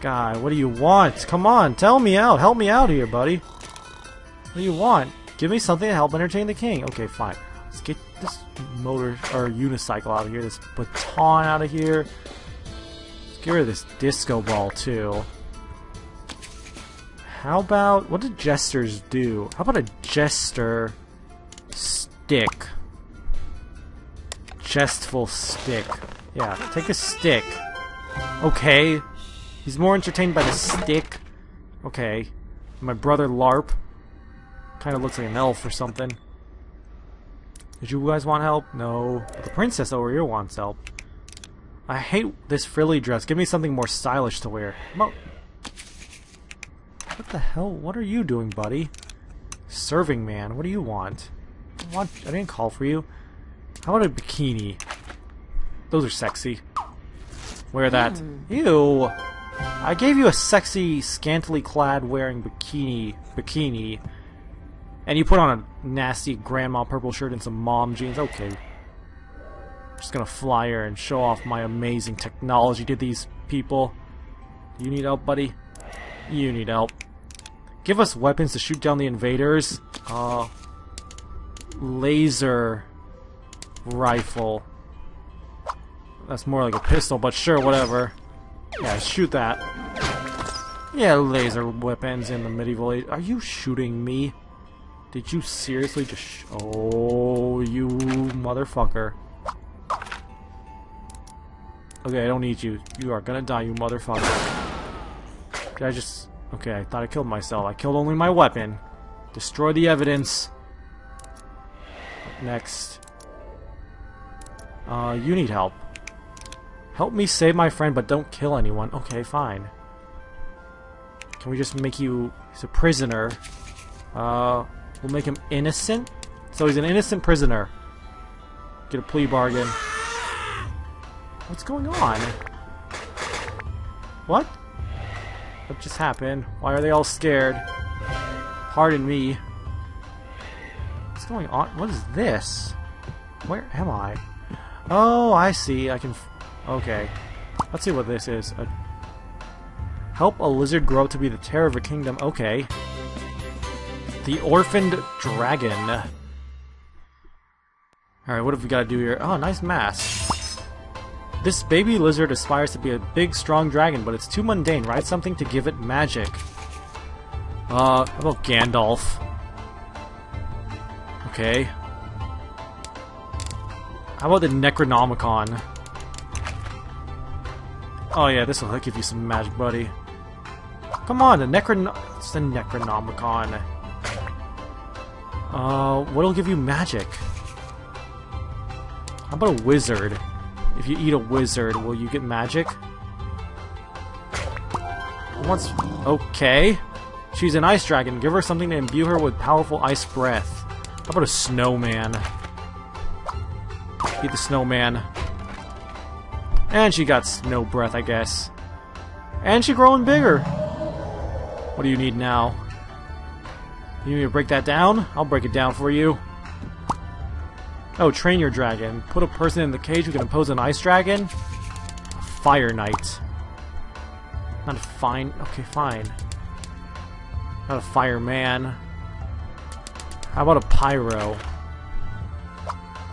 God, what do you want? Come on, tell me out. Help me out here, buddy. What do you want? Give me something to help entertain the king. Okay, fine. Let's get this motor or unicycle out of here. This baton out of here. Let's get rid of this disco ball too. How about what do jesters do? How about a jester stick? Jestful stick. Yeah, take a stick. Okay. He's more entertained by the stick. Okay. My brother LARP. Kind of looks like an elf or something. Did you guys want help? No. The princess over here wants help. I hate this frilly dress. Give me something more stylish to wear. Mo what the hell? What are you doing, buddy? Serving man. What do you want? What? I didn't call for you. How about a bikini? Those are sexy. Wear that. Mm. Ew. I gave you a sexy, scantily clad wearing bikini, bikini, and you put on a nasty grandma purple shirt and some mom jeans. Okay. Just gonna fly here and show off my amazing technology to these people. You need help, buddy? You need help. Give us weapons to shoot down the invaders. Uh, laser rifle. That's more like a pistol, but sure, whatever. Yeah, shoot that. Yeah, laser weapons in the medieval age. Are you shooting me? Did you seriously just Oh, you motherfucker. Okay, I don't need you. You are gonna die, you motherfucker. Did I just... Okay, I thought I killed myself. I killed only my weapon. Destroy the evidence. Next. Uh, you need help. Help me save my friend, but don't kill anyone. Okay, fine. Can we just make you... He's a prisoner. Uh, we'll make him innocent? So he's an innocent prisoner. Get a plea bargain. What's going on? What? What just happened? Why are they all scared? Pardon me. What's going on? What is this? Where am I? Oh, I see. I can... Okay. Let's see what this is. A Help a lizard grow to be the terror of a kingdom. Okay. The Orphaned Dragon. Alright, what have we got to do here? Oh, nice mask. This baby lizard aspires to be a big, strong dragon, but it's too mundane. Write something to give it magic. Uh, how about Gandalf? Okay. How about the Necronomicon? Oh yeah, this will give you some magic, buddy. Come on, the Necron... It's the Necronomicon. Uh, what'll give you magic? How about a wizard? If you eat a wizard, will you get magic? Once... Okay. She's an ice dragon. Give her something to imbue her with powerful ice breath. How about a snowman? Eat the snowman. And she got snow breath, I guess. And she growing bigger. What do you need now? You need to break that down? I'll break it down for you. Oh, train your dragon. Put a person in the cage who can oppose an ice dragon? Fire Knight. Not a fine... Okay, fine. Not a fireman. How about a pyro?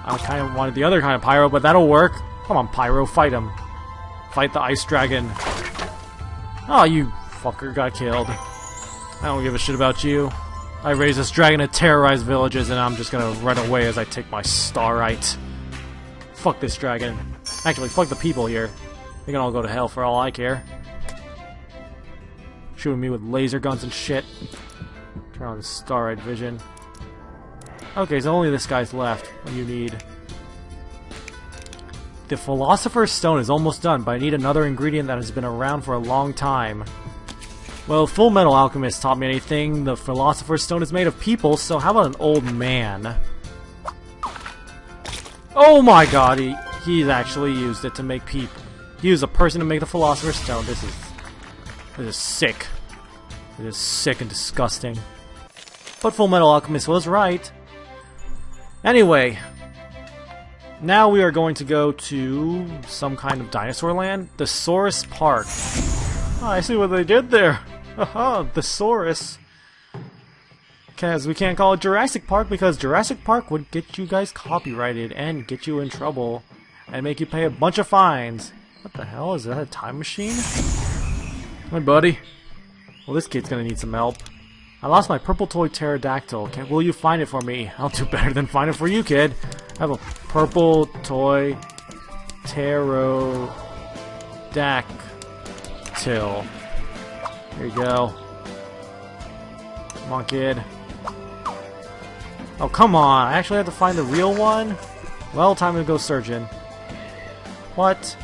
I kind of wanted the other kind of pyro, but that'll work. Come on, pyro, fight him. Fight the ice dragon. Oh, you fucker got killed. I don't give a shit about you. I raised this dragon to terrorize villages, and I'm just gonna run away as I take my starite. Fuck this dragon. Actually, fuck the people here. They can all go to hell for all I care. Shooting me with laser guns and shit. Turn on starite vision. Okay, so only this guy's left. What do you need? The Philosopher's Stone is almost done, but I need another ingredient that has been around for a long time. Well, Full Metal Alchemist taught me anything. The Philosopher's Stone is made of people, so how about an old man? Oh my god, he, he's actually used it to make people. He used a person to make the Philosopher's Stone. This is... This is sick. It is sick and disgusting. But Full Metal Alchemist was right. Anyway, now we are going to go to some kind of dinosaur land. The Saurus Park. Oh, I see what they did there. Haha, the Saurus. Because we can't call it Jurassic Park because Jurassic Park would get you guys copyrighted and get you in trouble and make you pay a bunch of fines. What the hell? Is that a time machine? Hi, buddy. Well, this kid's gonna need some help. I lost my purple toy pterodactyl. Can, will you find it for me? I'll do better than find it for you, kid. I have a purple toy pterodactyl. Here you go. Come on, kid. Oh, come on. I actually have to find the real one? Well, time to go searching. What?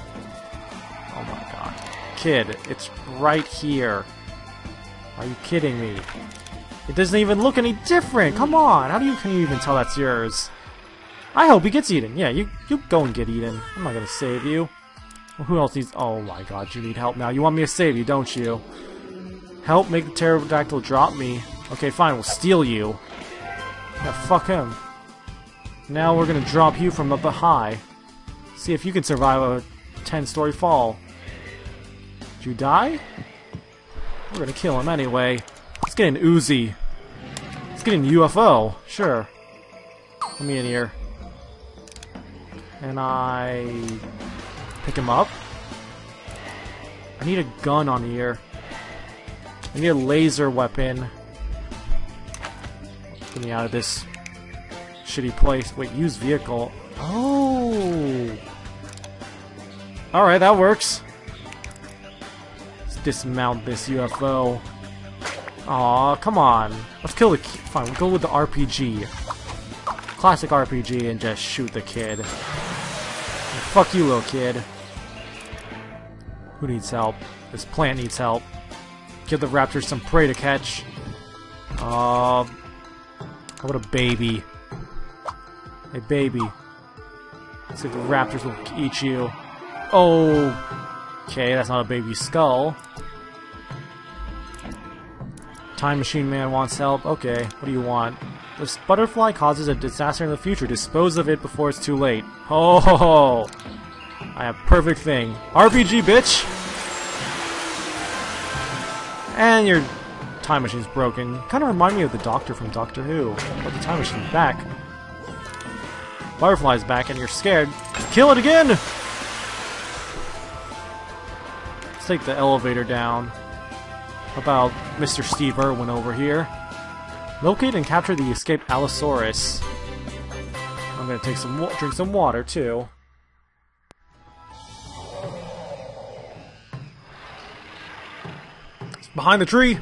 Oh my god. Kid, it's right here. Are you kidding me? It doesn't even look any different. Come on. How do you can you even tell that's yours? I hope he gets eaten. Yeah, you you go and get eaten. I'm not gonna save you. Well, who else needs? Oh my God, you need help now. You want me to save you, don't you? Help make the pterodactyl drop me. Okay, fine. We'll steal you. Yeah, fuck him. Now we're gonna drop you from up high. See if you can survive a 10-story fall. Did you die? We're gonna kill him anyway. Get an Uzi. Let's get an UFO. Sure. Let me in here. And I pick him up. I need a gun on here. I need a laser weapon. Get me out of this shitty place. Wait, use vehicle. Oh! Alright, that works. Let's dismount this UFO. Aw, come on. Let's kill the Fine, we'll go with the RPG. Classic RPG and just shoot the kid. Fuck you, little kid. Who needs help? This plant needs help. Give the raptors some prey to catch. Uh, how about a baby? A baby. Let's see if the raptors will eat you. Oh, okay, that's not a baby skull. Time Machine Man wants help. Okay, what do you want? This butterfly causes a disaster in the future. Dispose of it before it's too late. Oh, ho, ho. I have perfect thing. RPG, bitch! And your time machine's broken. Kind of remind me of the Doctor from Doctor Who. But the time machine's back. Butterfly's back and you're scared. Kill it again! Let's take the elevator down. About Mr. Steve Irwin over here? Locate and capture the escaped Allosaurus. I'm gonna take some drink some water too. It's behind the tree.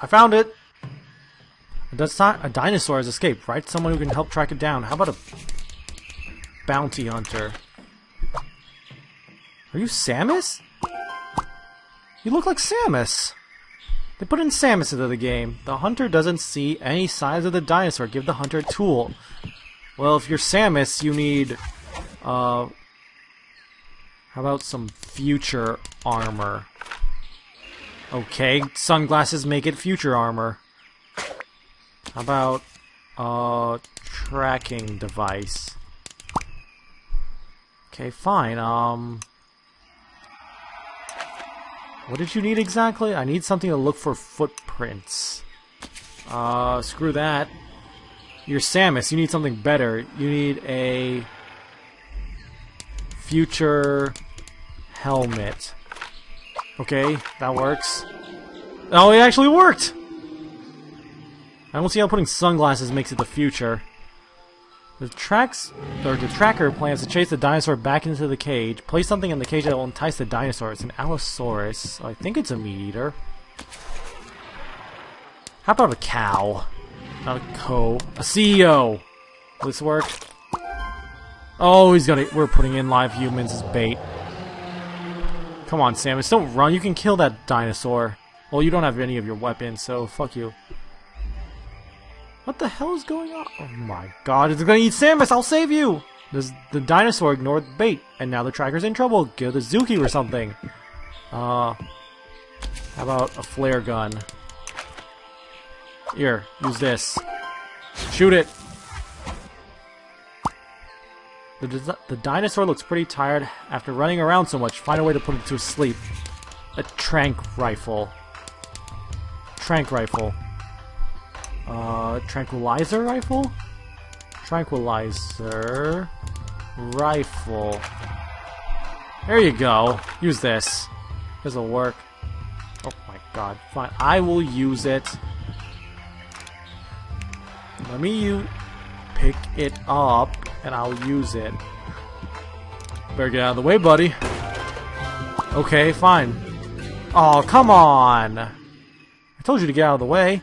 I found it. Not a dinosaur has escaped, right? Someone who can help track it down. How about a bounty hunter? Are you Samus? You look like Samus. They put in Samus into the game. The hunter doesn't see any signs of the dinosaur. Give the hunter a tool. Well, if you're Samus, you need, uh, how about some future armor? Okay, sunglasses make it future armor. How about, uh, tracking device? Okay, fine, um... What did you need exactly? I need something to look for footprints. Uh, screw that. You're Samus, you need something better. You need a... Future... Helmet. Okay, that works. Oh, it actually worked! I don't see how putting sunglasses makes it the future. The tracks, or the tracker plans to chase the dinosaur back into the cage. Place something in the cage that will entice the dinosaur. It's an Allosaurus. I think it's a meat eater. How about a cow? Not a co. A CEO. Will this work? Oh, he's got it. We're putting in live humans as bait. Come on, Samus. Don't run. You can kill that dinosaur. Well, you don't have any of your weapons, so fuck you. What the hell is going on? Oh my god, it's gonna eat Samus! I'll save you! The dinosaur ignored the bait, and now the tracker's in trouble. Get the Zuki or something. Uh, how about a flare gun? Here, use this. Shoot it! The, the dinosaur looks pretty tired after running around so much. Find a way to put it to sleep. a trank rifle. Trank rifle. Uh, tranquilizer rifle? Tranquilizer rifle. There you go. Use this. This'll work. Oh my god. Fine. I will use it. Let me you pick it up and I'll use it. Better get out of the way, buddy. Okay, fine. Oh, come on! I told you to get out of the way.